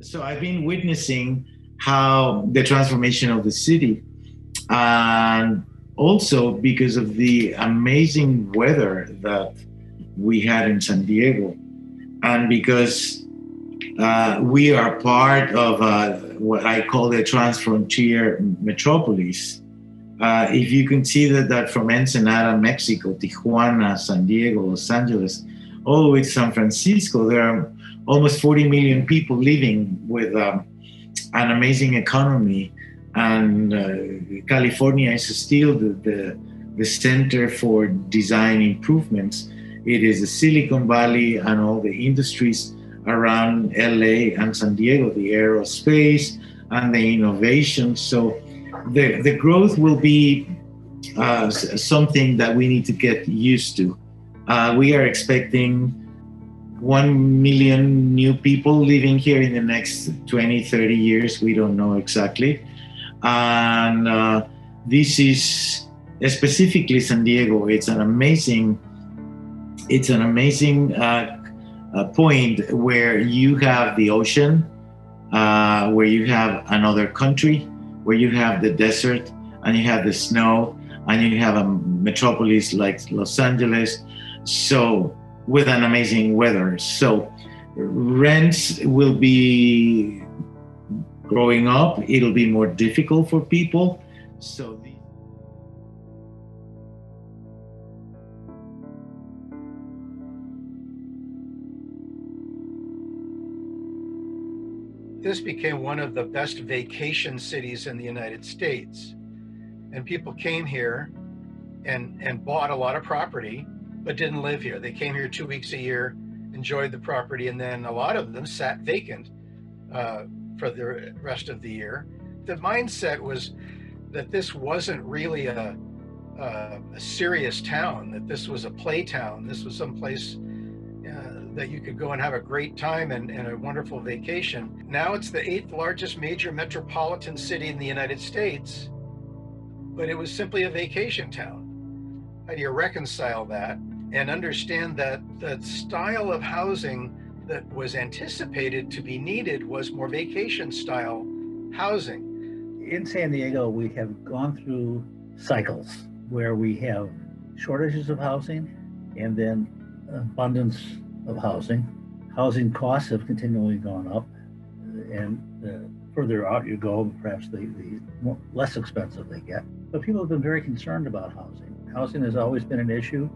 So I've been witnessing how the transformation of the city, and also because of the amazing weather that we had in San Diego, and because uh, we are part of uh, what I call the transfrontier metropolis. Uh, if you can see that, that from Ensenada, Mexico, Tijuana, San Diego, Los Angeles, all the way to San Francisco, there are almost 40 million people living with um, an amazing economy. And uh, California is still the, the, the center for design improvements. It is the Silicon Valley and all the industries around LA and San Diego, the aerospace and the innovation. So the, the growth will be uh, something that we need to get used to. Uh, we are expecting 1 million new people living here in the next 20, 30 years. We don't know exactly. And uh, this is specifically San Diego. It's an amazing, it's an amazing uh, point where you have the ocean, uh, where you have another country, where you have the desert, and you have the snow, and you have a metropolis like Los Angeles. So, with an amazing weather. So, rents will be growing up, it'll be more difficult for people. So, this became one of the best vacation cities in the United States. And people came here and, and bought a lot of property, but didn't live here. They came here two weeks a year, enjoyed the property, and then a lot of them sat vacant uh, for the rest of the year. The mindset was that this wasn't really a, a, a serious town, that this was a play town. This was some someplace that you could go and have a great time and, and, a wonderful vacation. Now it's the eighth largest major metropolitan city in the United States, but it was simply a vacation town. How do you reconcile that and understand that the style of housing that was anticipated to be needed was more vacation style housing? In San Diego, we have gone through cycles where we have shortages of housing and then abundance of housing. Housing costs have continually gone up, and the further out you go, perhaps the, the more, less expensive they get. But people have been very concerned about housing. Housing has always been an issue.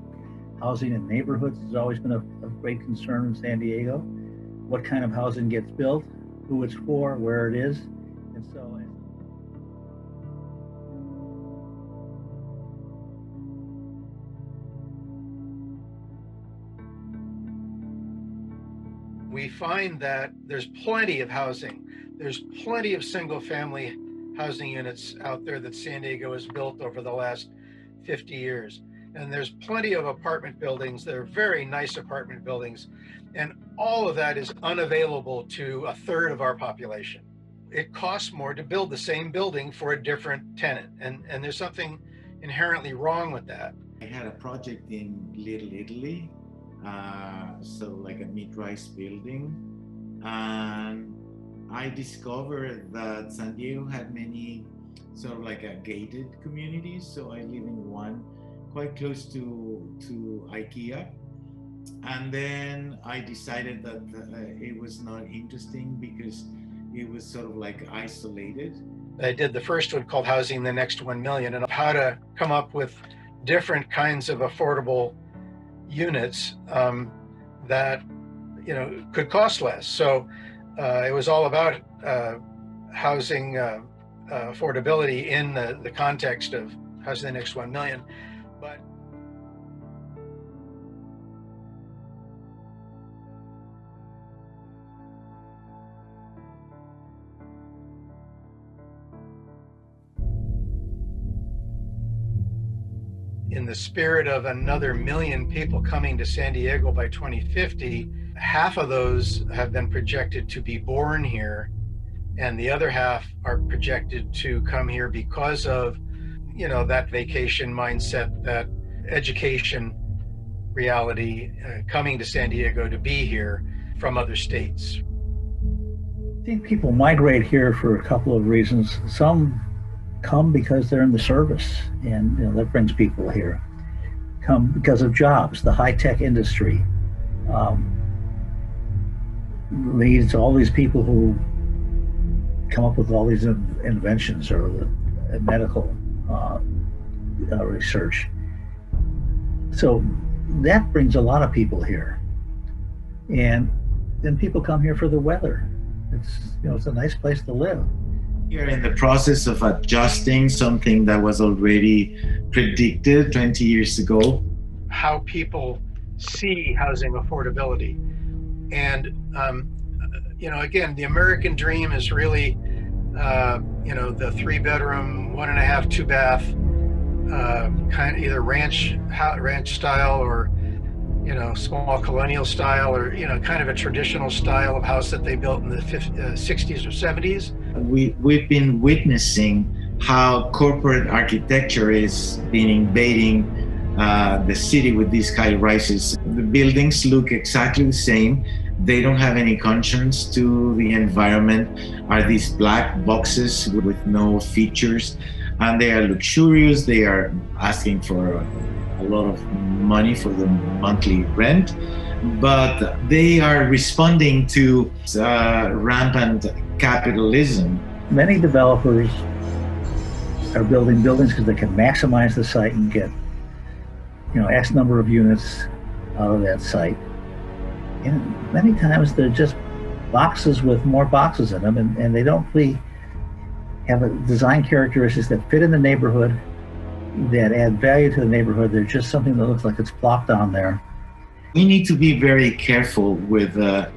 Housing in neighborhoods has always been a, a great concern in San Diego. What kind of housing gets built, who it's for, where it is, and so on. we find that there's plenty of housing. There's plenty of single family housing units out there that San Diego has built over the last 50 years. And there's plenty of apartment buildings. They're very nice apartment buildings. And all of that is unavailable to a third of our population. It costs more to build the same building for a different tenant. And, and there's something inherently wrong with that. I had a project in Little Italy uh, so like a mid-rise building. And I discovered that San Diego had many sort of like a gated communities. So I live in one quite close to to IKEA. And then I decided that uh, it was not interesting because it was sort of like isolated. I did the first one called Housing the Next 1 Million and how to come up with different kinds of affordable units um, that you know could cost less. So uh, it was all about uh, housing uh, uh affordability in the, the context of housing the next one million. In the spirit of another million people coming to San Diego by 2050, half of those have been projected to be born here, and the other half are projected to come here because of, you know, that vacation mindset, that education reality, uh, coming to San Diego to be here from other states. I think people migrate here for a couple of reasons. Some come because they're in the service, and you know, that brings people here. Come because of jobs. The high tech industry um, leads all these people who come up with all these inventions or the medical uh, uh, research. So that brings a lot of people here, and then people come here for the weather. It's you know it's a nice place to live. You're in the process of adjusting something that was already predicted 20 years ago. How people see housing affordability, and um, you know, again, the American dream is really, uh, you know, the three bedroom, one and a half, two bath, uh, kind of either ranch ranch style or you know small colonial style or you know kind of a traditional style of house that they built in the 50, uh, 60s or 70s we we've been witnessing how corporate architecture is being invading uh, the city with these high rises. The buildings look exactly the same. They don't have any conscience to the environment. Are these black boxes with no features? And they are luxurious. They are asking for a lot of money for the monthly rent, but they are responding to uh, rampant capitalism. Many developers are building buildings because they can maximize the site and get, you know, X number of units out of that site. And many times they're just boxes with more boxes in them, and, and they don't really have a design characteristics that fit in the neighborhood that add value to the neighborhood. They're just something that looks like it's plopped on there. We need to be very careful with uh,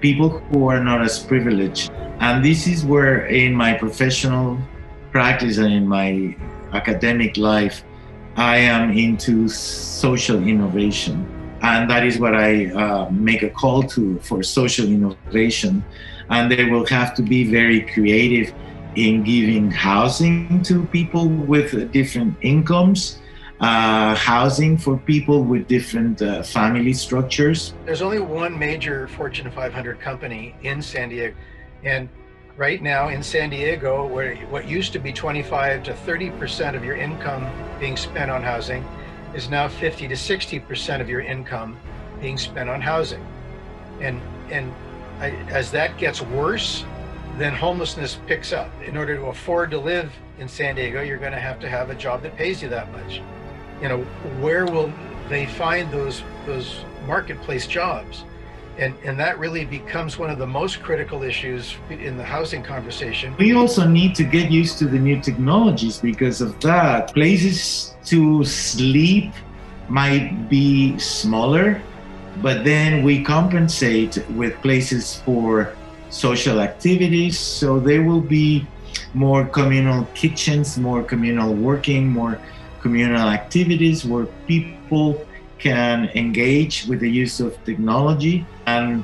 people who are not as privileged. And this is where, in my professional practice and in my academic life, I am into social innovation. And that is what I uh, make a call to for social innovation. And they will have to be very creative in giving housing to people with different incomes, uh, housing for people with different uh, family structures. There's only one major Fortune 500 company in San Diego. And right now in San Diego, where what used to be 25 to 30% of your income being spent on housing is now 50 to 60% of your income being spent on housing. And, and I, as that gets worse, then homelessness picks up. In order to afford to live in San Diego, you're going to have to have a job that pays you that much. You know, where will they find those those marketplace jobs? And, and that really becomes one of the most critical issues in the housing conversation. We also need to get used to the new technologies because of that. Places to sleep might be smaller, but then we compensate with places for social activities. So there will be more communal kitchens, more communal working, more communal activities where people can engage with the use of technology. And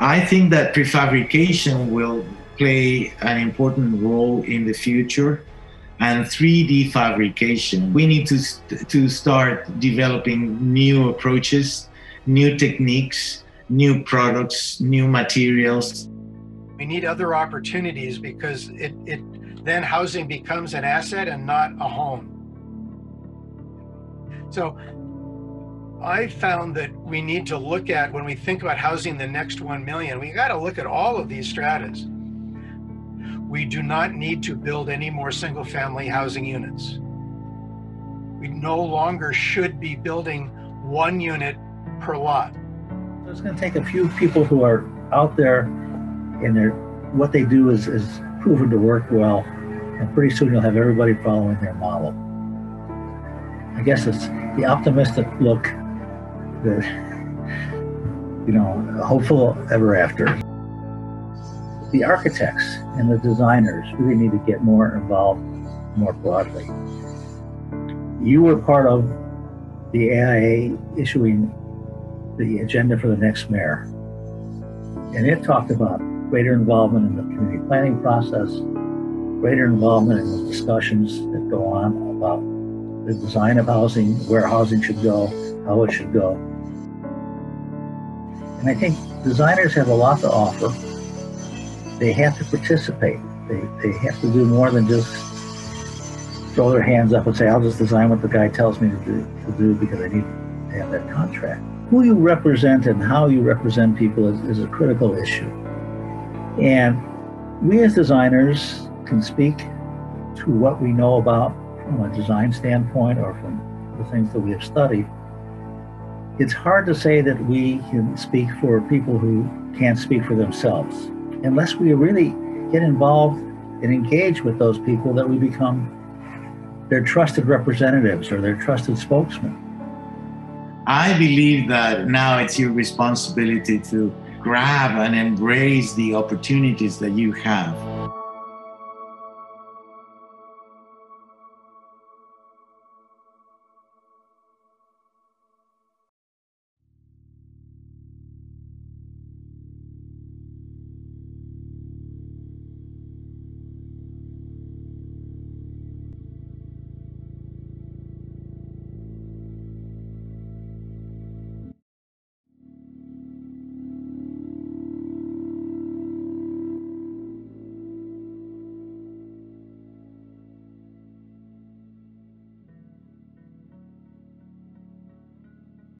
I think that prefabrication will play an important role in the future and 3D fabrication. We need to, to start developing new approaches, new techniques, new products, new materials. We need other opportunities because it, it then housing becomes an asset and not a home. So I found that we need to look at when we think about housing the next 1 million, we got to look at all of these stratas. We do not need to build any more single family housing units. We no longer should be building one unit per lot. So It's going to take a few people who are out there and they're, what they do is, is proven to work well. And pretty soon you'll have everybody following their model. I guess it's the optimistic look that, you know, hopeful ever after. The architects and the designers really need to get more involved more broadly. You were part of the AIA issuing the agenda for the next mayor. And it talked about greater involvement in the community planning process, greater involvement in the discussions that go on about the design of housing, where housing should go, how it should go. And I think designers have a lot to offer. they have to participate. They, they have to do more than just throw their hands up and say, I'll just design what the guy tells me to do, to do because I need to have that contract. Who you represent and how you represent people is, is a critical issue. And we as designers can speak to what we know about from a design standpoint or from the things that we have studied. It's hard to say that we can speak for people who can't speak for themselves unless we really get involved and engage with those people that we become their trusted representatives or their trusted spokesmen. I believe that now it's your responsibility to grab and embrace the opportunities that you have